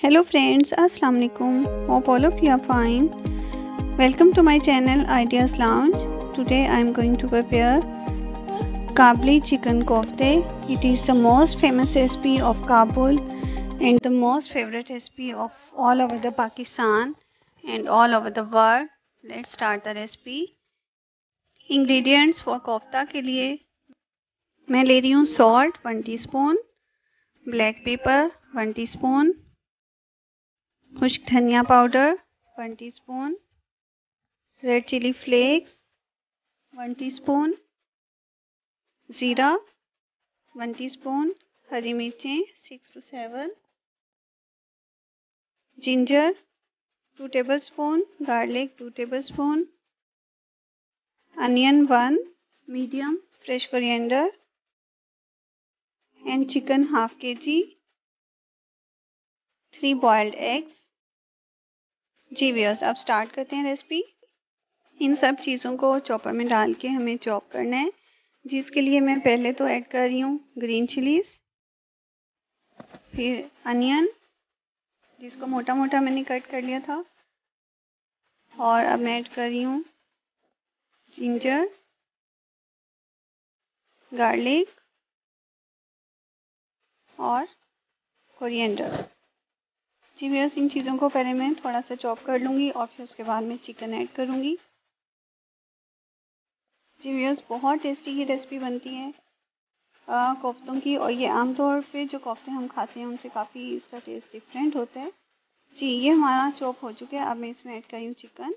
Hello friends अस्सलाम वालेकुम hope all of you are fine welcome to my channel ideas lounge today I am going to prepare Kabuli chicken कोफ्ते it is the most famous recipe of Kabul and the most favourite recipe of all over the Pakistan and all over the world let's start the recipe ingredients for kofta के लिए मैं ले रही हूँ salt one T black pepper one T खुश्क धनिया powder one teaspoon red chilli flakes one teaspoon ज़ीरा one teaspoon हरी मिर्चें six two seven ginger two tablespoon garlic two tablespoon onion one medium fresh coriander and chicken half K G three boiled eggs ji viewers अब start करते हैं recipe इन सब चीज़ों को chopper में डाल के हमें चॉप करना है। जिसके लिए मैं पहले तो ऐड कर रही हूँ ग्रीन चिलीज फिर अनियन जिसको मोटा मोटा मैंने कट कर लिया था। और अब मैं ऐड कर रही हूँ जिंजर गार्लिक और कोरिएंडर जी भैया इन चीज़ों को पहले मैं थोड़ा सा चॉप कर लूँगी और फिर उसके बाद मैं चिकन ऐड करूँगी। जी भैया बहुत टेस्टी ये रेसिपी बनती है कोफ्तों की और ये आमतौर पे जो कोफ्ते हम खाते हैं, उनसे काफ़ी इसका टेस्ट डिफरेंट होता है। जी, ये हमारा चॉप हो चुका है, अब मैं इसमें ऐड करी चिकन।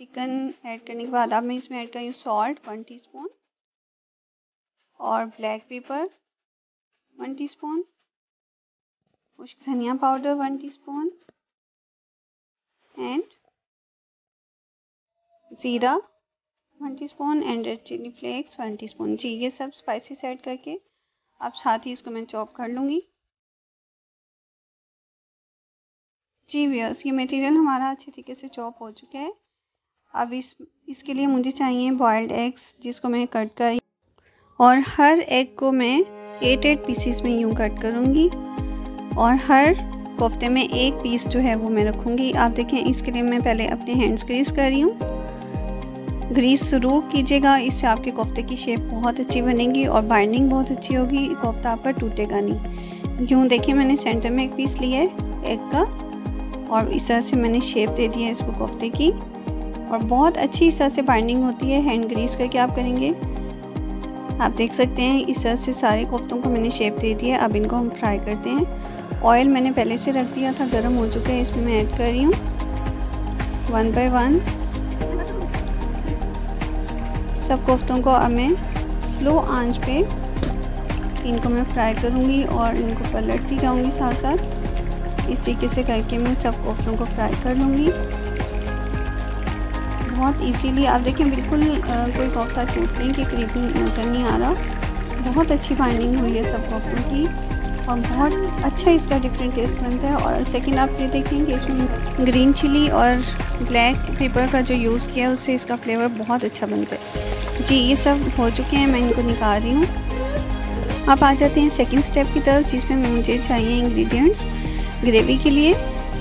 चिकन ऐड करने के बाद अब मैं इसमें ऐड करी सॉल्ट वन टीस्पून और ब्लैक पेपर वन टीस्पून खुश्क धनिया पाउडर वन टीस्पून एंड ज़ीरा one teaspoon and red chilli flakes one teaspoon. जी, ये सब स्पाइसेस ऐड करके अब साथ ही इसको मैं चॉप कर लूँगी। जी व्यर्स ये मटेरियल हमारा अच्छे तरीके से चॉप हो चुका है। अब इस, इसके लिए मुझे चाहिए बॉयल्ड एग्स जिसको मैं कट कर और हर एग को मैं एट एट पीसीस में यूँ कट करूँगी। और हर कोफ्ते में एक पीस जो है वो मैं रखूँगी। आप देखें, इसके लिए मैं पहले अपने हैंड्स ग्रीस कर रही हूँ। ग्रीस शुरू कीजिएगा, इससे आपके कोफ्ते की शेप बहुत अच्छी बनेगी और बाइंडिंग बहुत अच्छी होगी। कोफ्ता आपका टूटेगा नहीं। यूँ देखिए, मैंने सेंटर में एक पीस लिया है एग का, और इस तरह से मैंने शेप दे दी है इसको कोफ्ते की। और बहुत अच्छी इस तरह से बाइंडिंग होती है हैंड ग्रीस करके आप करेंगे। आप देख सकते हैं, इस तरह से सारे कोफ्तों को मैंने शेप दे दिया, अब इनको हम फ्राई करते हैं। ऑयल मैंने पहले से रख दिया था, गर्म हो चुका है, इसमें मैं ऐड कर रही हूँ। वन बाय वन सब कोफ्तों को अब मैं स्लो आँच पे इनको मैं फ्राई करूँगी और इनको पलटती जाऊँगी साथ साथ इस तरीके से करके मैं सब कोफ्तों को फ्राई कर लूँगी। बहुत इजीली आप देखें बिल्कुल आ, कोई कोफ्ता टूटने के करीब नज़र नहीं आ रहा। बहुत अच्छी बाइंडिंग हुई है सब कोफ्तों की और बहुत अच्छा इसका डिफरेंट टेस्ट बनता है। और सेकंड आप ये देखेंगे इसमें ग्रीन चिली और ब्लैक पेपर का जो यूज़ किया है उससे इसका फ्लेवर बहुत अच्छा बनता है जी ये सब हो चुके हैं मैं इनको निकाल रही हूँ। आप आ जाते हैं सेकंड स्टेप की तरफ़ जिसमें मुझे चाहिए इंग्रेडिएंट्स ग्रेवी के लिए।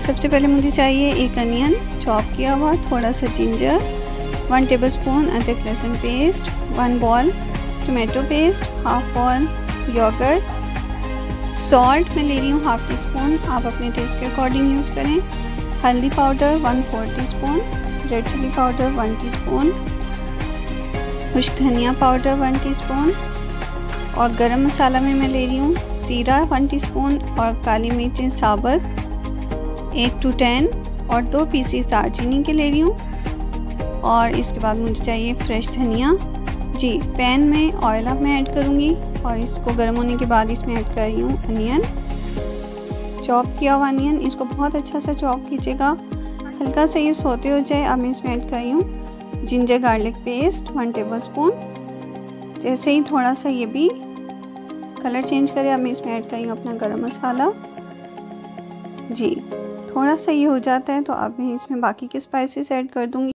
सबसे पहले मुझे चाहिए एक अनियन, चॉप किया हुआ, थोड़ा सा जिंजर वन टेबल स्पून अदरक लहसुन paste one ball tomato paste half ball yoghurt salt मैं ले रही हूँ हाफ़ टी स्पून आप अपने टेस्ट के अकॉर्डिंग यूज़ करें, हल्दी powder one four teaspoon red chilli powder one teaspoon खुश्क धनिया पाउडर वन टी स्पून और गरम मसाला में मैं ले रही हूँ ज़ीरा वन टी स्पून और काली मिर्चें साबुत एट टू टेन और दो पीसीस दालचीनी के ले रही हूँ। और इसके बाद मुझे चाहिए फ्रेश धनिया। जी पैन में ऑयल अब मैं ऐड करूँगी और इसको गर्म होने के बाद इसमें ऐड कर रही हूँ अनियन चॉप किया हुआ अनियन इसको बहुत अच्छा सा चॉप कीजिएगा। हल्का सा ये सोते हो जाए, अब मैं इसमें ऐड कर रही हूँ ginger garlic paste one tablespoon जैसे ही थोड़ा सा ये भी कलर चेंज करे, अब मैं इसमें ऐड कर रही हूँ अपना गरम मसाला। जी। थोड़ा सा ये हो जाता है तो अब मैं इसमें बाकी के स्पाइसेस ऐड कर दूँगी।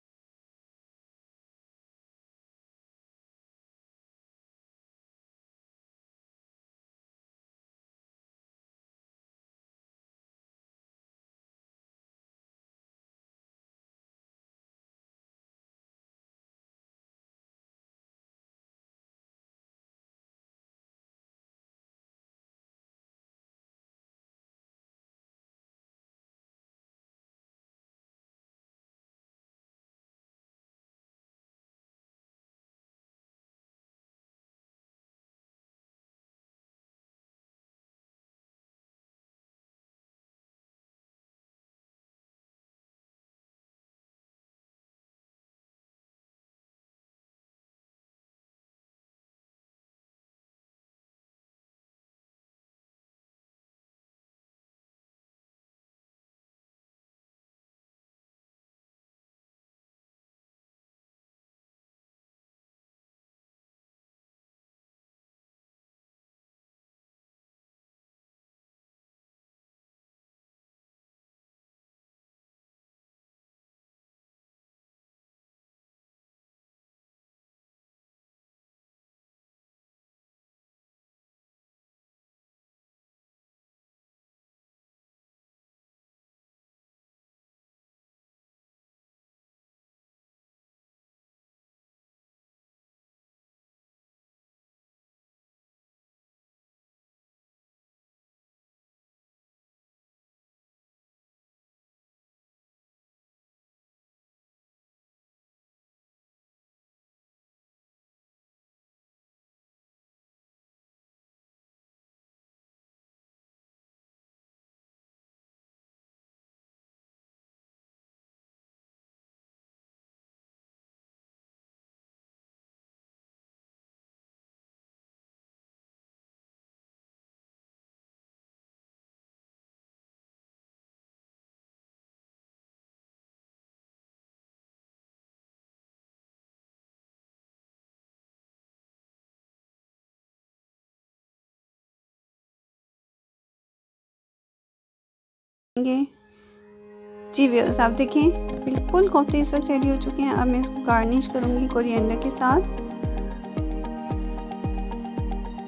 जी व्यवर्स आप देखें, बिल्कुल कोफ्ते इस वक्त रेडी हो चुके हैं। अब मैं इसको गार्निश करूँगी कोरिएंडर के साथ।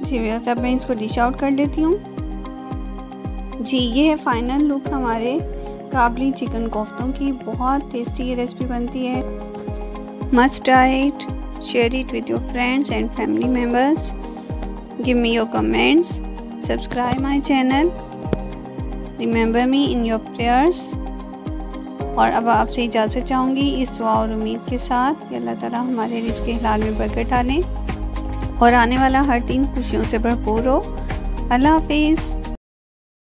जी व्यवर्स अब मैं इसको डिश आउट कर देती हूँ। जी, ये है फाइनल लुक हमारे काबली चिकन कोफ्तों की। बहुत टेस्टी ये रेसिपी बनती है। Must try it share it with your friends and family members give me your comments subscribe my channel remember me in your prayers और अब आपसे इजाज़त चाहूँगी इस दुआ और उम्मीद के साथ कि अल्लाह ताला हमारे रिस्क हाल में बरकत डालें और आने वाला हर दिन खुशियों से भरपूर हो। अल्लाह हाफिज़।